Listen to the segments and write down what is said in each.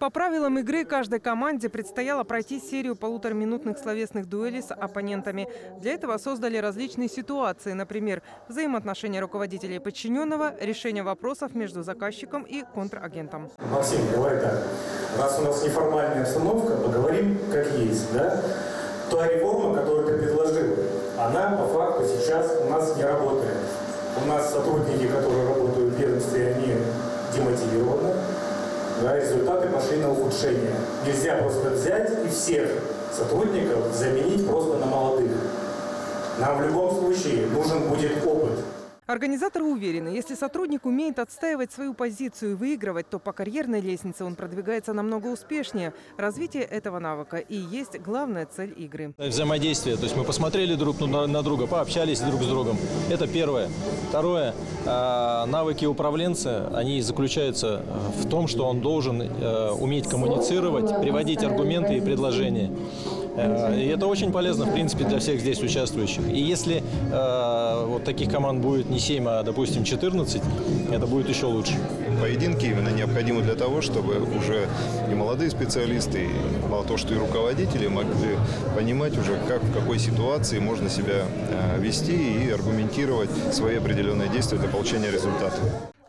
По правилам игры каждой команде предстояло пройти серию полутораминутных словесных дуэлей с оппонентами. Для этого создали различные ситуации, например, взаимоотношения руководителя и подчиненного, решение вопросов между заказчиком и контрагентом. Максим, давай так. Раз у нас неформальная обстановка, поговорим как есть, да? Та реформа, которую ты предложил, она по факту сейчас у нас не работает. У нас сотрудники, которые работают в ведомстве, они демотивированы. Да, результаты ухудшение. Нельзя просто взять и всех сотрудников заменить просто на молодых. Нам в любом случае нужен будет опыт. Организаторы уверены, если сотрудник умеет отстаивать свою позицию и выигрывать, то по карьерной лестнице он продвигается намного успешнее. Развитие этого навыка и есть главная цель игры. Взаимодействие. То есть мы посмотрели друг на друга, пообщались друг с другом. Это первое. Второе. э, Навыки управленца, они заключаются в том, что он должен э, уметь коммуницировать, приводить аргументы и предложения. Э, И это очень полезно, в принципе, для всех здесь участвующих. И если э, вот таких команд будет не 7, а, допустим, 14, это будет еще лучше. Поединки именно необходимы для того, чтобы уже и молодые специалисты, и мало того, что и руководители могли понимать уже, как в какой ситуации можно себя э, вести и аргументировать свои определенные действия для получения результата.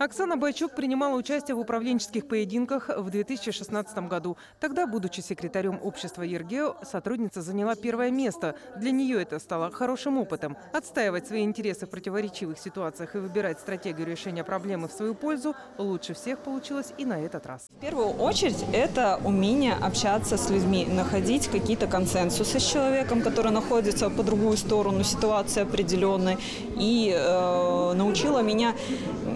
Оксана Байчук принимала участие в управленческих поединках в 2016 году. Тогда, будучи секретарем общества Ергео, сотрудница заняла первое место. Для нее это стало хорошим опытом. Отстаивать свои интересы в противоречивых ситуациях и выбирать стратегию решения проблемы в свою пользу лучше всех получилось и на этот раз. В первую очередь это умение общаться с людьми, находить какие-то консенсусы с человеком, который находится по другую сторону ситуации определенной. И э, научила меня,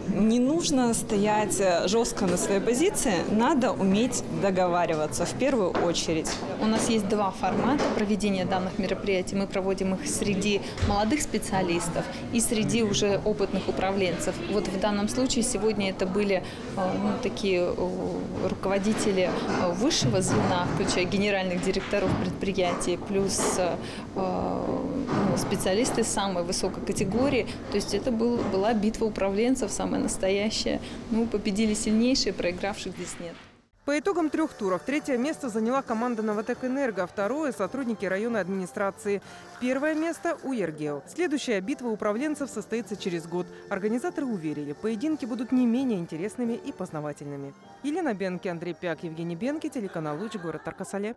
не нужно стоять жестко на своей позиции, надо уметь договариваться в первую очередь. У нас есть два формата проведения данных мероприятий. Мы проводим их среди молодых специалистов и среди уже опытных управленцев. Вот в данном случае сегодня это были э, ну, такие э, руководители э, высшего звена, включая генеральных директоров предприятий, плюс э, ну, специалисты самой высокой категории. То есть это был, была битва управленцев, самая настоящая. Ну, победили сильнейшие, проигравших здесь нет. По итогам трех туров третье место заняла команда «Новотек Энерго», второе – сотрудники районной администрации. Первое место – у Ергео. Следующая битва управленцев состоится через год. Организаторы уверили, поединки будут не менее интересными и познавательными. Елена Бенки, Андрей Пяк, Евгений Бенки, телеканал «Луч», город Таркасале.